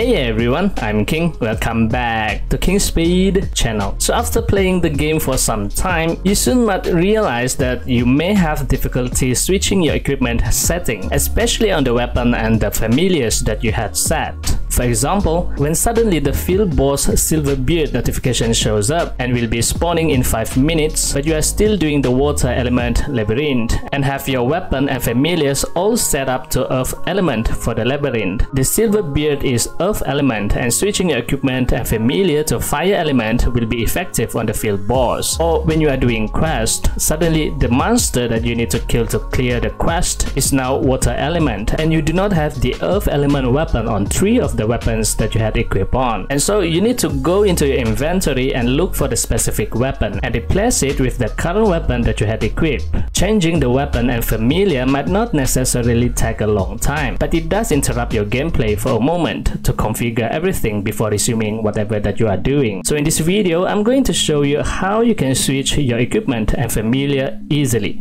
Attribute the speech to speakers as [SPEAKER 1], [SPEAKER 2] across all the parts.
[SPEAKER 1] Hey everyone, I'm King. Welcome back to King Spade channel. So after playing the game for some time, you soon might realize that you may have difficulty switching your equipment setting, especially on the weapon and the familiars that you had set. For example, when suddenly the field boss Silverbeard notification shows up and will be spawning in 5 minutes, but you are still doing the water element labyrinth and have your weapon and familiars all set up to earth element for the labyrinth. The Silverbeard is earth element and switching your equipment and familiar to fire element will be effective on the field boss. Or when you are doing quest, suddenly the monster that you need to kill to clear the quest is now water element and you do not have the earth element weapon on 3 of the weapons that you had equipped on. And so you need to go into your inventory and look for the specific weapon and replace it with the current weapon that you had equipped. Changing the weapon and familiar might not necessarily take a long time, but it does interrupt your gameplay for a moment to configure everything before resuming whatever that you are doing. So in this video, I'm going to show you how you can switch your equipment and familiar easily.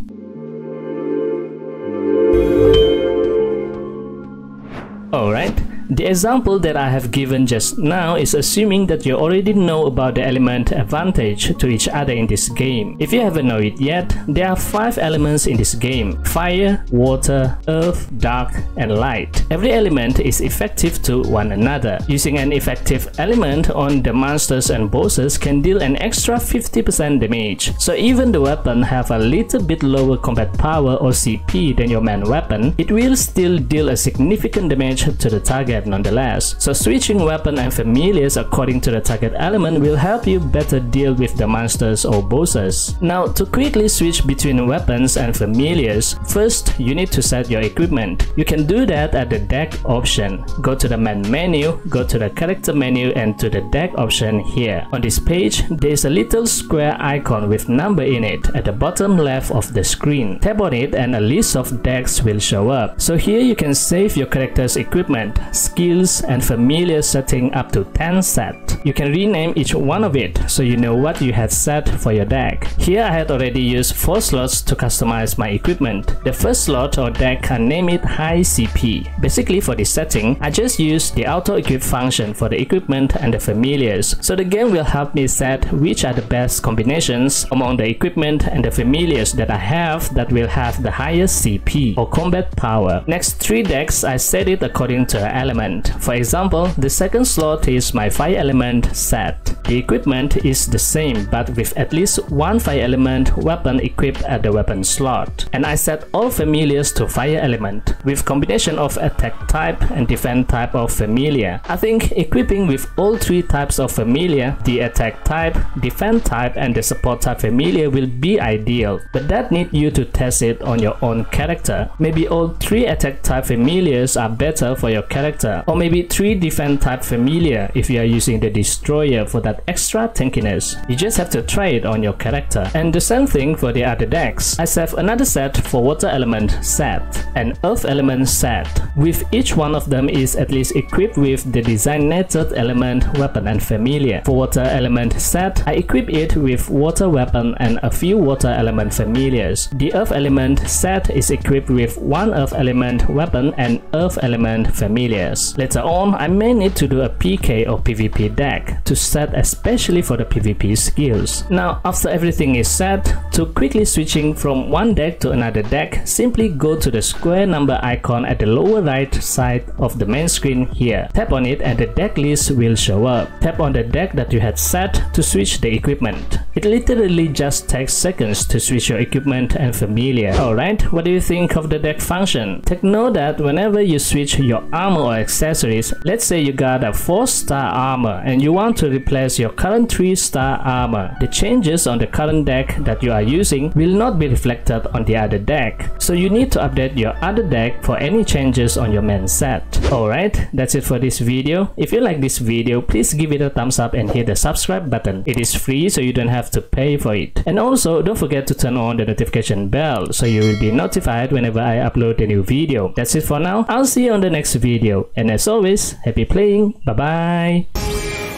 [SPEAKER 1] Alright, the example that I have given just now is assuming that you already know about the element advantage to each other in this game. If you haven't know it yet, there are 5 elements in this game. Fire, water, earth, dark, and light. Every element is effective to one another. Using an effective element on the monsters and bosses can deal an extra 50% damage. So even the weapon have a little bit lower combat power or CP than your main weapon, it will still deal a significant damage to the target nonetheless. So switching weapon and familiars according to the target element will help you better deal with the monsters or bosses. Now to quickly switch between weapons and familiars, first you need to set your equipment. You can do that at the deck option. Go to the main menu, go to the character menu and to the deck option here. On this page, there is a little square icon with number in it at the bottom left of the screen. Tap on it and a list of decks will show up. So here you can save your character's equipment, skills, and familiar setting up to 10 set. You can rename each one of it so you know what you had set for your deck. Here I had already used 4 slots to customize my equipment. The first slot or deck can name it High CP. Basically for this setting, I just use the auto equip function for the equipment and the familiars. So the game will help me set which are the best combinations among the equipment and the familiars that I have that will have the highest CP or combat power. Next 3 decks I set it according to element element. For example, the second slot is my fire element set. The equipment is the same but with at least one fire element weapon equipped at the weapon slot. And I set all familiars to fire element with combination of attack type and defense type of familiar. I think equipping with all three types of familiar, the attack type, defense type and the support type familiar will be ideal. But that need you to test it on your own character. Maybe all three attack type familiars are better for your character or maybe three defense type familiar if you are using the destroyer for that extra tankiness. You just have to try it on your character. And the same thing for the other decks. I have another set for water element set and earth element set. With each one of them is at least equipped with the designated element weapon and familiar. For water element set, I equip it with water weapon and a few water element familiars. The earth element set is equipped with one earth element weapon and earth element familiars. Later on, I may need to do a PK or PvP deck to set especially for the PvP skills. Now, after everything is set, to quickly switching from one deck to another deck, simply go to the square number icon at the lower right side of the main screen here. Tap on it and the deck list will show up. Tap on the deck that you had set to switch the equipment. It literally just takes seconds to switch your equipment and familiar. Alright, what do you think of the deck function? Take note that whenever you switch your armor or accessories, let's say you got a 4 star armor and you want to replace your current 3 star armor, the changes on the current deck that you are using will not be reflected on the other deck. So you need to update your other deck for any changes on your main set. Alright, that's it for this video. If you like this video, please give it a thumbs up and hit the subscribe button. It is free so you don't have to pay for it. And also don't forget to turn on the notification bell so you will be notified whenever I upload a new video. That's it for now. I'll see you on the next video. And as always, happy playing. Bye bye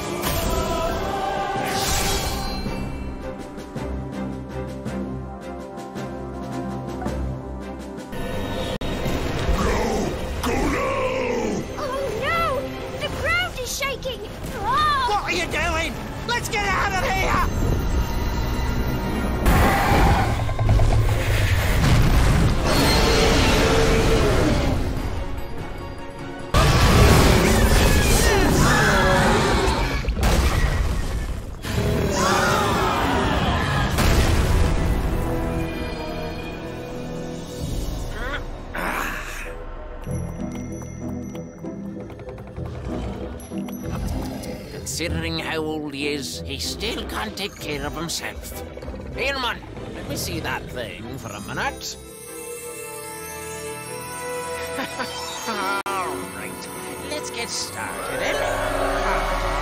[SPEAKER 2] Considering how old he is, he still can't take care of himself. Here, man, let me see that thing for a minute. All right, let's get started, eh?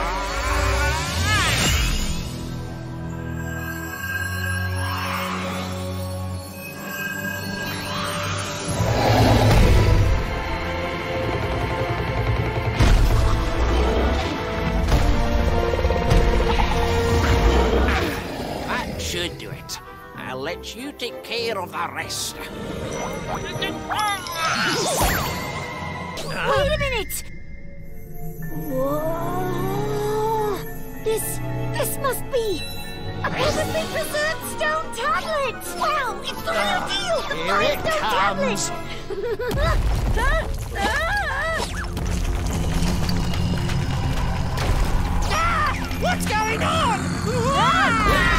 [SPEAKER 2] Should do it. I'll let you take care of the rest.
[SPEAKER 3] Wait a minute! Whoa! This, this must be a perfectly preserved stone tablet! Wow, it's the real deal! The
[SPEAKER 2] Here it
[SPEAKER 3] stone
[SPEAKER 2] comes.
[SPEAKER 3] tablet! Ah, ah!
[SPEAKER 2] Ah! What's going on?